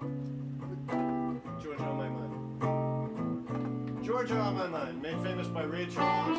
Georgia on my mind. Georgia on my mind, made famous by Ray Charles.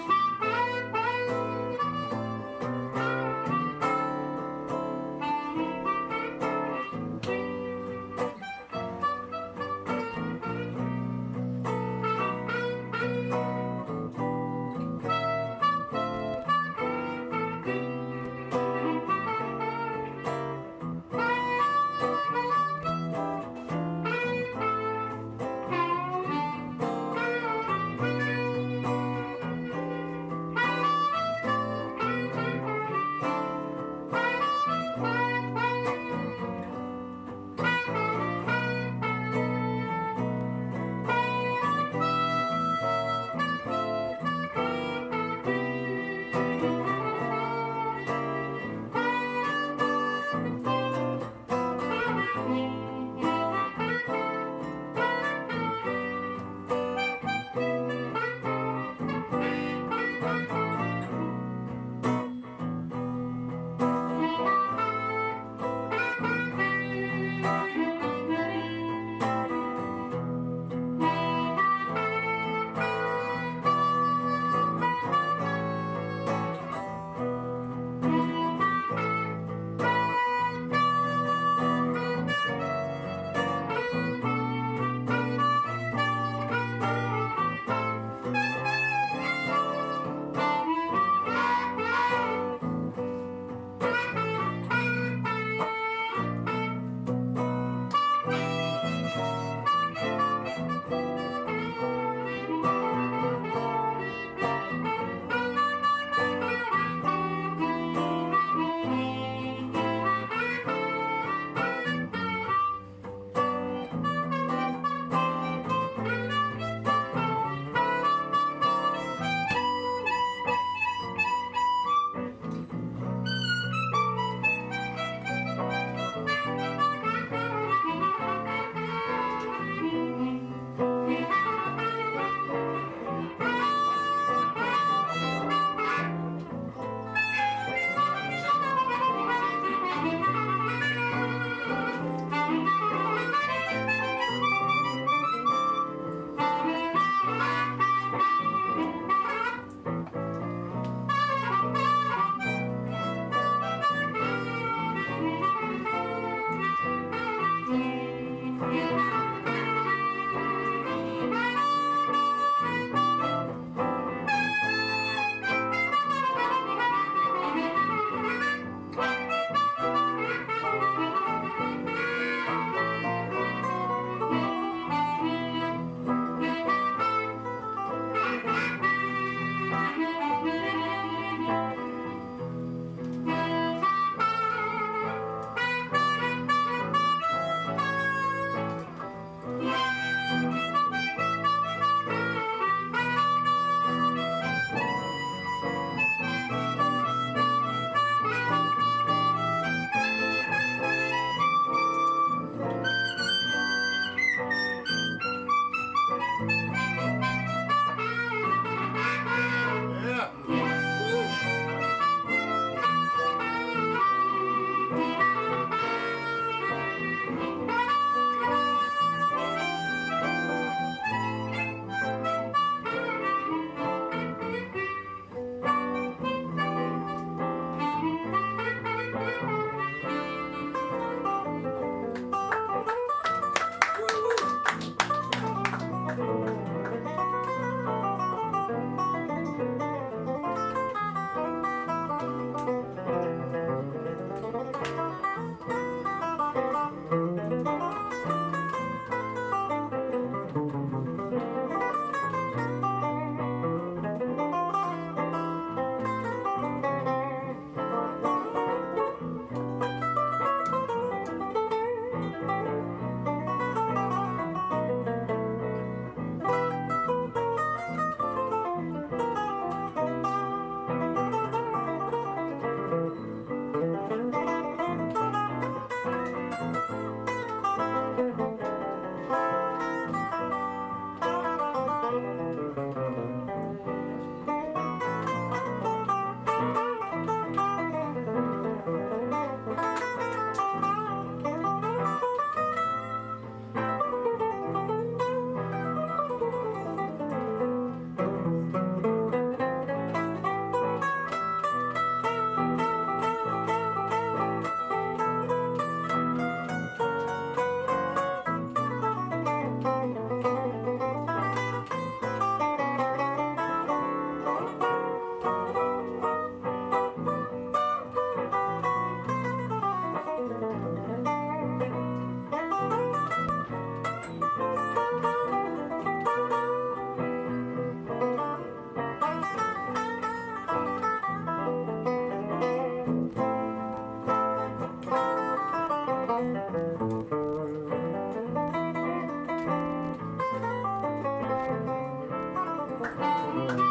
Música